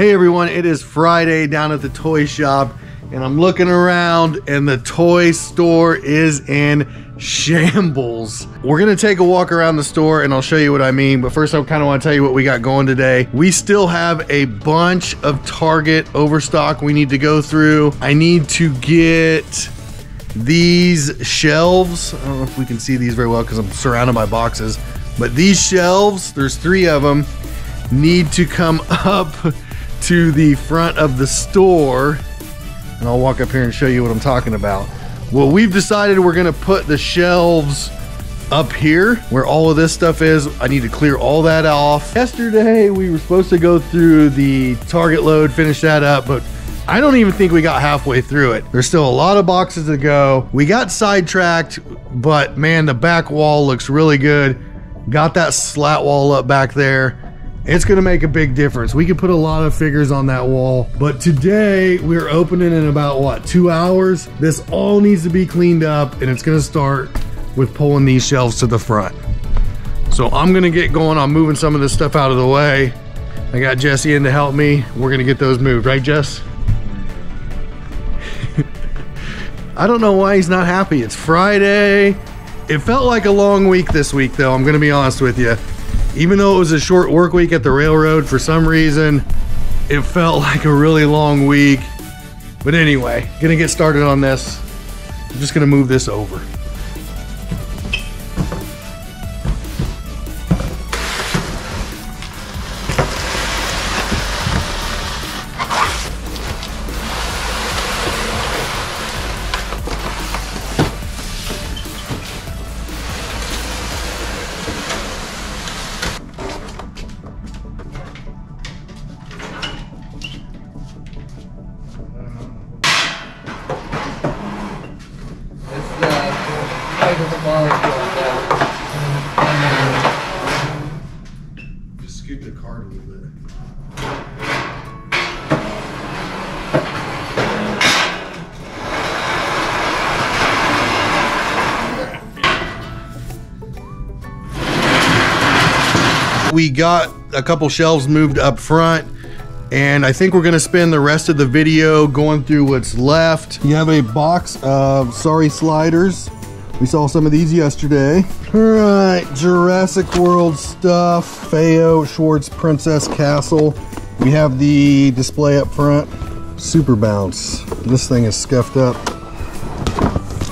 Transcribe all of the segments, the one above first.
Hey everyone, it is Friday down at the toy shop and I'm looking around and the toy store is in shambles. We're gonna take a walk around the store and I'll show you what I mean, but first I kinda wanna tell you what we got going today. We still have a bunch of Target overstock we need to go through. I need to get these shelves. I don't know if we can see these very well because I'm surrounded by boxes, but these shelves, there's three of them, need to come up to the front of the store and I'll walk up here and show you what I'm talking about. Well, we've decided we're gonna put the shelves up here where all of this stuff is. I need to clear all that off. Yesterday, we were supposed to go through the Target load, finish that up, but I don't even think we got halfway through it. There's still a lot of boxes to go. We got sidetracked, but man, the back wall looks really good. Got that slat wall up back there. It's gonna make a big difference. We can put a lot of figures on that wall, but today we're opening in about what, two hours? This all needs to be cleaned up and it's gonna start with pulling these shelves to the front. So I'm gonna get going on moving some of this stuff out of the way. I got Jesse in to help me. We're gonna get those moved, right Jess? I don't know why he's not happy. It's Friday. It felt like a long week this week though, I'm gonna be honest with you. Even though it was a short work week at the railroad, for some reason, it felt like a really long week. But anyway, gonna get started on this. I'm just gonna move this over. We got a couple shelves moved up front and I think we're gonna spend the rest of the video going through what's left. You have a box of sorry sliders. We saw some of these yesterday. All right, Jurassic World stuff, FAO, Schwarz, Princess Castle. We have the display up front, Super Bounce. This thing is scuffed up.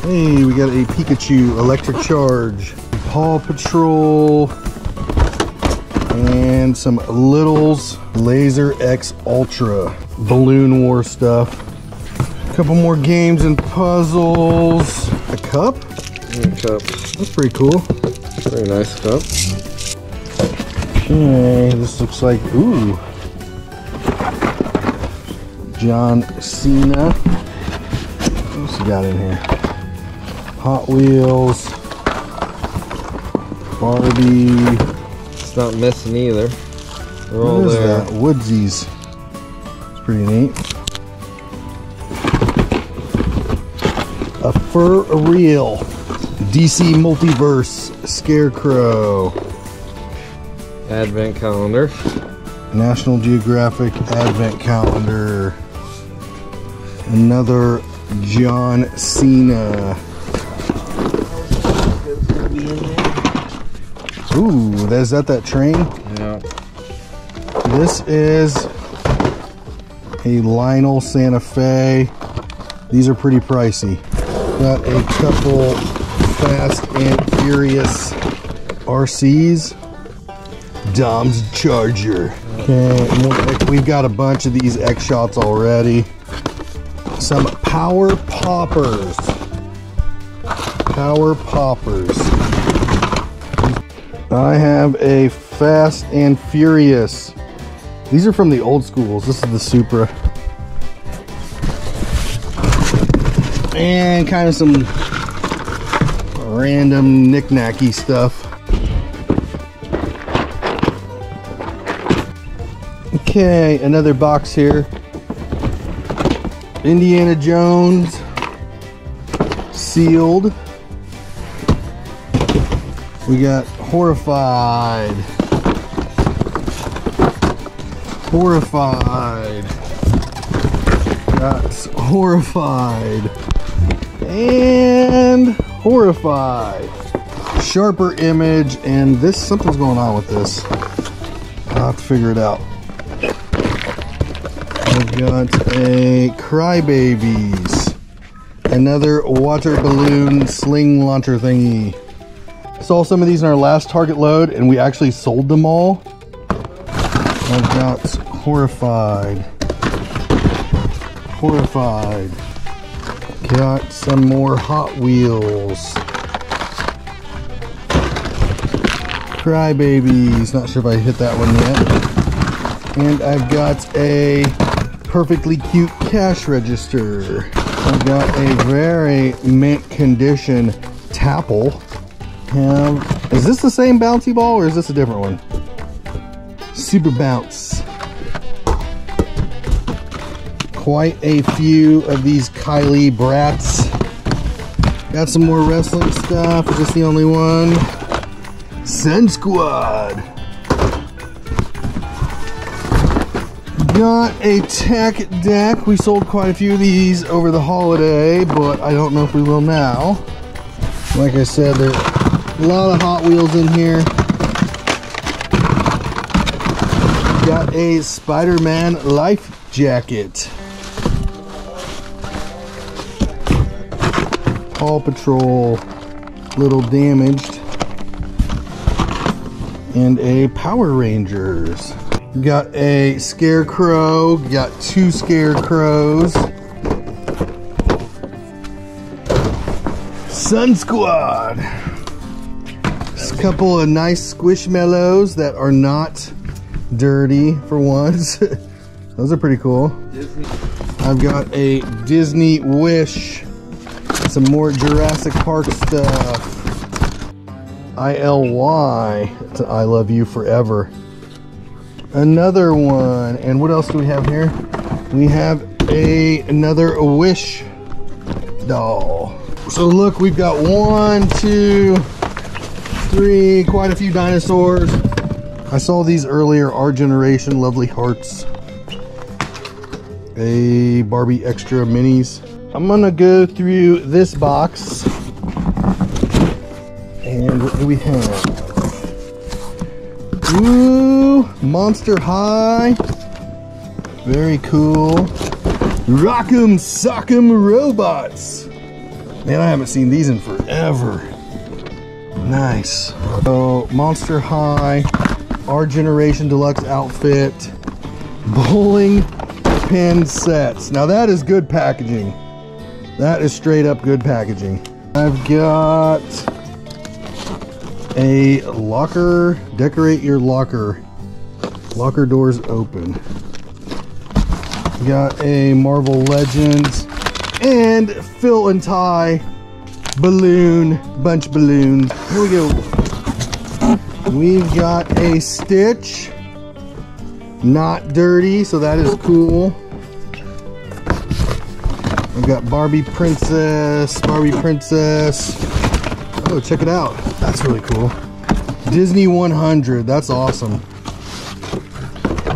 Hey, we got a Pikachu Electric Charge, Paw Patrol, and some Littles Laser X Ultra Balloon War stuff. A couple more games and puzzles. A cup? A cup. That's pretty cool. Very nice cup. Okay, this looks like, ooh. John Cena. What's he got in here? Hot Wheels. Barbie. Not missing either. They're all What is there. that? Woodsies. It's pretty neat. A FurReal. DC Multiverse Scarecrow. Advent calendar. National Geographic Advent Calendar. Another John Cena. Ooh, is that that train? Yeah. This is a Lionel Santa Fe. These are pretty pricey. Got a couple Fast and Furious RCs. Dom's Charger. Okay, we've got a bunch of these X shots already. Some Power Poppers. Power Poppers. I have a Fast and Furious. These are from the old schools. This is the Supra. And kind of some random knick-knacky stuff. Okay, another box here. Indiana Jones. Sealed. We got Horrified. Horrified. Got horrified. And horrified. Sharper image, and this something's going on with this. I'll have to figure it out. I've got a Crybabies. Another water balloon sling launcher thingy. Saw some of these in our last target load and we actually sold them all. I've got horrified. Horrified. Got some more Hot Wheels. Crybabies. Not sure if I hit that one yet. And I've got a perfectly cute cash register. I've got a very mint condition Tapple. Is this the same bouncy ball or is this a different one? Super Bounce. Quite a few of these Kylie Bratz. Got some more wrestling stuff. Is this the only one? Sun Squad. Got a tech deck. We sold quite a few of these over the holiday, but I don't know if we will now. Like I said, there's a lot of Hot Wheels in here. Got a Spider-Man life jacket. Paw Patrol, little damaged. And a Power Rangers. Got a Scarecrow, got two Scarecrows. Sun Squad. Couple of nice squishmallows that are not dirty for once. Those are pretty cool. Disney. I've got a Disney Wish. Some more Jurassic Park stuff. ILY. I love you forever. Another one. And what else do we have here? We have a another Wish doll. So look, we've got one, two, three, quite a few dinosaurs. I saw these earlier, our generation, lovely hearts. A Barbie Extra Minis. I'm gonna go through this box. And what do we have? Ooh, Monster High. Very cool. Rock'em Sock'em Robots. Man, I haven't seen these in forever. Nice. So, Monster High, our generation deluxe outfit, bowling pin sets. Now that is good packaging. That is straight up good packaging. I've got a locker, decorate your locker. Locker doors open. Got a Marvel Legends and Phil and Ty balloon, bunch balloons. Here we go. We've got a Stitch, not dirty, so that is cool. We've got Barbie Princess, Barbie Princess. Oh, check it out. That's really cool. Disney 100. That's awesome.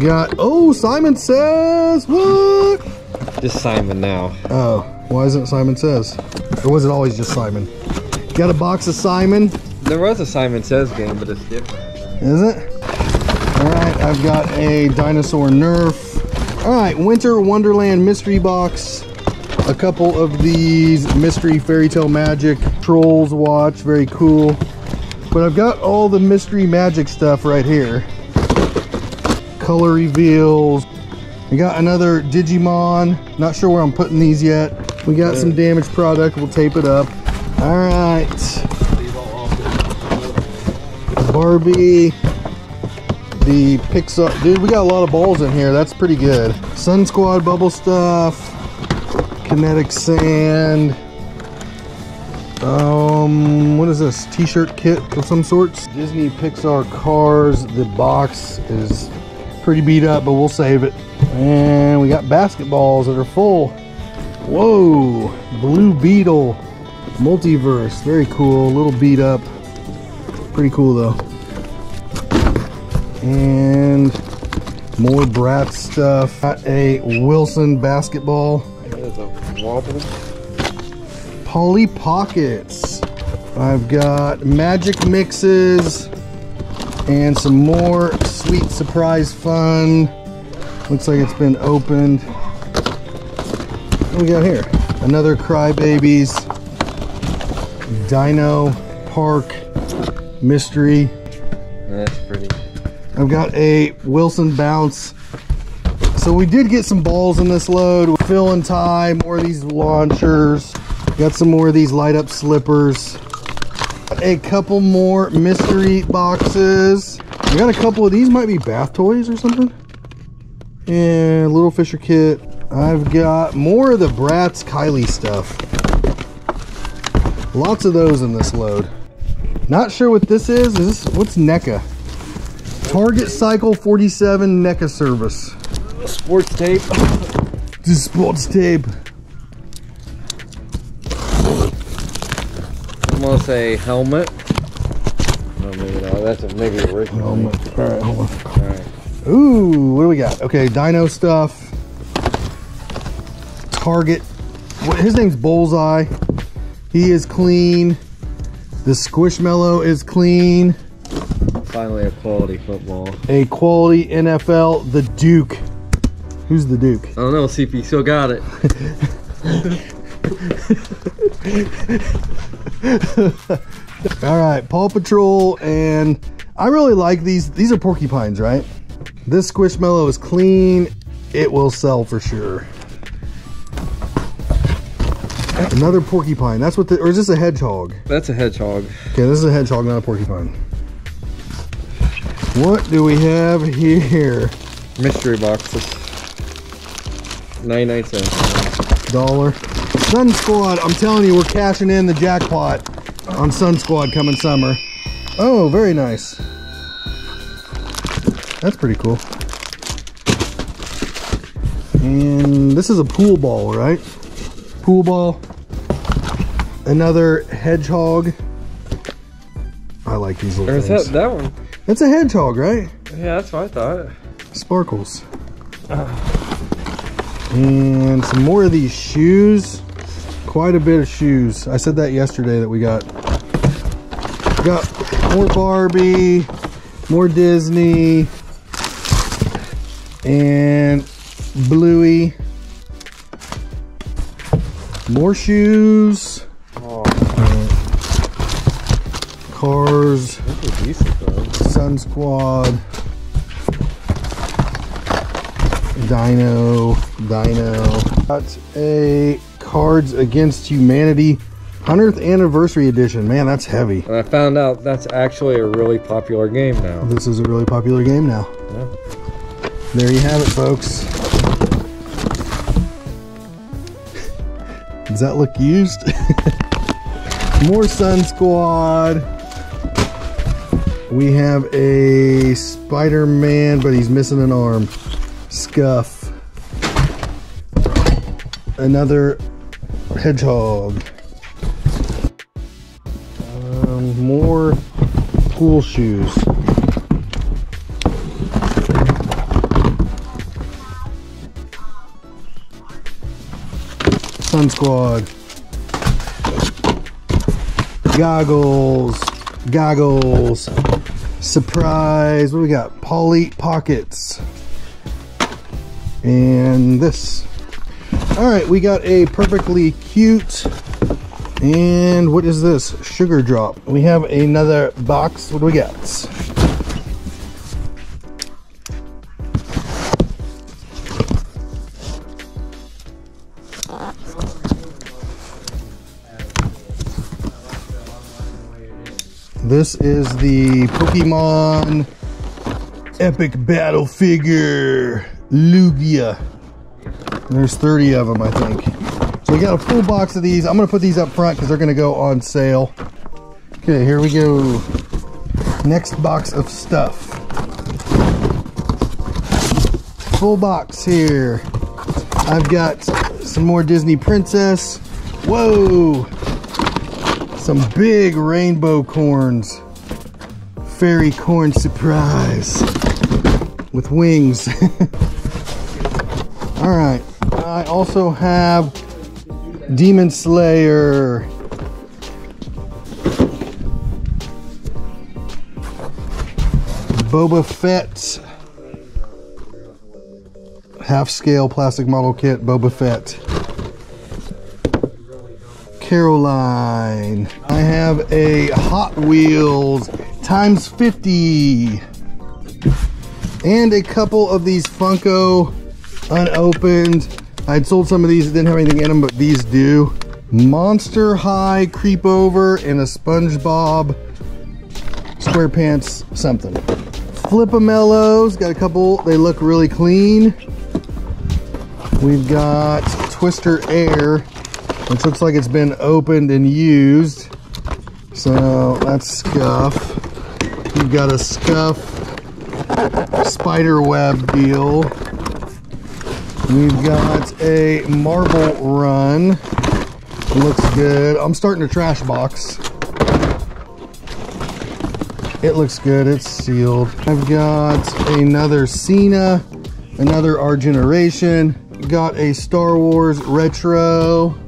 Got, oh, Simon Says. What? Just Simon now. Oh, why isn't it Simon Says? Or was it always just Simon? Got a box of Simon. There was a Simon Says game, but it's different. Is it? Alright, I've got a dinosaur Nerf. Alright, Winter Wonderland mystery box. A couple of these mystery fairy tale magic trolls watch. Very cool. But I've got all the mystery magic stuff right here. Color reveals. I got another Digimon. Not sure where I'm putting these yet. We got some damaged product. We'll tape it up. Alright. Barbie, the Pixar. Dude, we got a lot of balls in here. That's pretty good. Sun Squad bubble stuff, kinetic sand. Um, what is this? T-shirt kit of some sorts. Disney Pixar Cars. The box is pretty beat up, but we'll save it. And we got basketballs that are full. Whoa, Blue Beetle, Multiverse. Very cool. A little beat up. Pretty cool though. And More Brat stuff. Got a Wilson basketball. There's a wobble. Polly Pockets. I've got Magic Mixies and some more sweet surprise fun. Looks like it's been opened. What we got here? Another Crybabies Dino Park Mystery. That's pretty. I've got a Wilson Bounce. So we did get some balls in this load. Fill and tie, more of these launchers. Got some more of these light up slippers. A couple more mystery boxes. I got a couple of these, might be bath toys or something. And Little Fisher kit. I've got more of the Bratz Kylie stuff. Lots of those in this load. Not sure what this is. Is this what's NECA? Target Cycle 47 NECA service. Sports tape. This is sports tape. I'm gonna say helmet. No, maybe not. That's a maybe a original. Helmet. All right, hold on. All right. Ooh, what do we got? Okay, Dino stuff. Target. His name's Bullseye. He is clean. The Squishmallow is clean. Finally, a quality football. A quality NFL. The Duke. Who's the Duke? I don't know. CP still got it. All right, Paw Patrol, and I really like these. These are porcupines, right? This Squishmallow is clean. It will sell for sure. Another porcupine. That's what the, or is this a hedgehog? That's a hedgehog. Okay, this is a hedgehog, not a porcupine. What do we have here? Mystery boxes. 99 cents. Dollar. Sun Squad. I'm telling you, we're cashing in the jackpot on Sun Squad coming summer. Oh, very nice. That's pretty cool. And this is a pool ball, right? Pool ball. Another hedgehog. I like these little Or is things. that that one? That's a hedgehog, right? Yeah, that's what I thought. Sparkles. Uh. And some more of these shoes. Quite a bit of shoes. I said that yesterday that we got. Got more Barbie, more Disney, and Bluey. More shoes. Oh, Cars. decent. Sun Squad, Dino, Dino. Got a Cards Against Humanity 100th Anniversary Edition. Man, that's heavy. And I found out that's actually a really popular game now. This is a really popular game now. Yeah. There you have it, folks. Does that look used? More Sun Squad. We have a Spider-Man, but he's missing an arm. Scuff. Another Hedgehog. Um, more pool shoes. Sun Squad. Goggles. Goggles. Surprise. What do we got? Polly Pockets. And this. Alright, we got a perfectly cute. And what is this? Sugar drop. We have another box. What do we got? This is the Pokemon Epic Battle Figure Lugia. There's 30 of them, I think. So we got a full box of these. I'm gonna put these up front because they're gonna go on sale. Okay, here we go. Next box of stuff. Full box here. I've got some more Disney Princess. Whoa! Some big Rainbocorns. Fairy corn surprise. with wings. All right. I also have Demon Slayer. Boba Fett. Half scale plastic model kit, Boba Fett. Caroline. I have a Hot Wheels times 50. And a couple of these Funko unopened. I'd sold some of these that didn't have anything in them, but these do. Monster High Creep Over and a SpongeBob SquarePants something. Flipamellos, got a couple, they look really clean. We've got Twister Air, which looks like it's been opened and used. So that's scuff. We've got a scuff spider web deal. We've got a marble run. Looks good. I'm starting a trash box. It looks good. It's sealed. I've got another Cena, another Our Generation. Got a Star Wars Retro.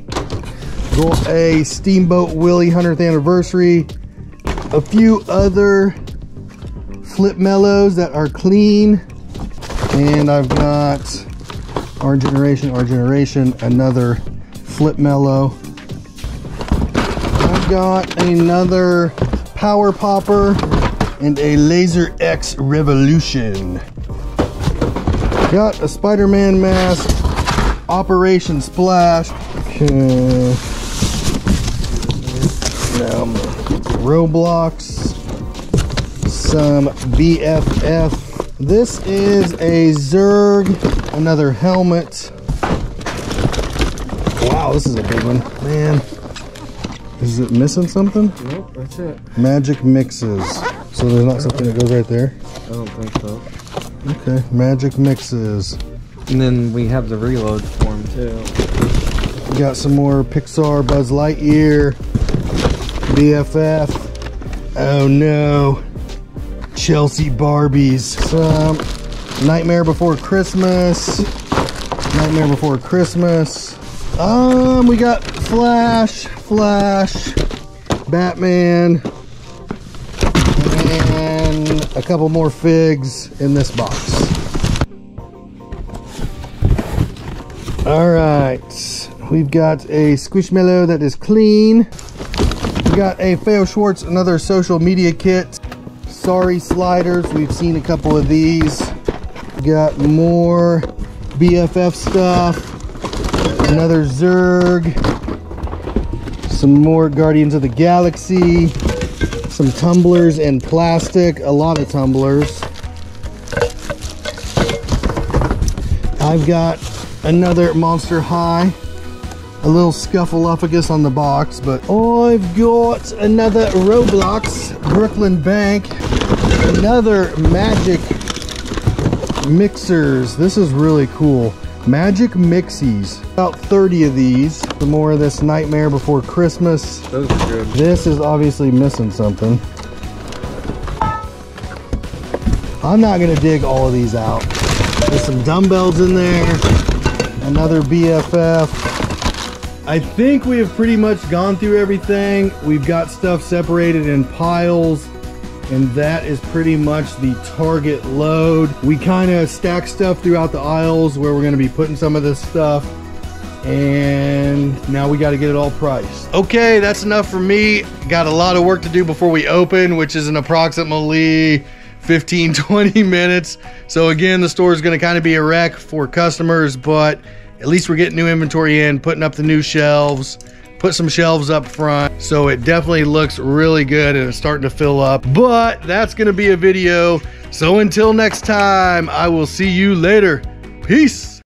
Got a Steamboat Willie 100th anniversary. A few other Flip Mellows that are clean. And I've got Our Generation, Our Generation, another Flip Mellow. I've got another Power Popper and a Laser X Revolution. Got a Spider-Man mask, Operation Splash. Okay. Um, Roblox, some BFF. This is a Zerg, another helmet. Wow, this is a big one. Man, is it missing something? Nope, that's it. Magic Mixies. So there's not something that goes right there? I don't think so. Okay, Magic Mixies. And then we have the reload form too. We got some more Pixar Buzz Lightyear. BFF. Oh no. Chelsea Barbies. Some Nightmare Before Christmas. Nightmare Before Christmas. Um, we got Flash, Flash, Batman, and a couple more figs in this box. All right, we've got a Squishmallow that is clean. We got a FAO Schwarz, another social media kit. Sorry sliders, we've seen a couple of these. Got more BFF stuff. Another Zerg. Some more Guardians of the Galaxy. Some tumblers and plastic, a lot of tumblers. I've got another Monster High. A little scuffleupagus on the box, but I've got another Roblox Brooklyn Bank. Another Magic Mixies. This is really cool. Magic Mixies. About 30 of these. Some more of this Nightmare Before Christmas. Those are good. This is obviously missing something. I'm not gonna dig all of these out. There's some dumbbells in there. Another BFF. I think we have pretty much gone through everything. We've got stuff separated in piles and that is pretty much the target load. We kind of stack stuff throughout the aisles where we're gonna be putting some of this stuff and now we got to get it all priced. Okay, that's enough for me. Got a lot of work to do before we open, which is in approximately 15, 20 minutes. So again, the store is going to kind of be a wreck for customers, but at least we're getting new inventory in, putting up the new shelves, put some shelves up front. So it definitely looks really good and it's starting to fill up, but that's to be a video. So until next time, I will see you later. Peace.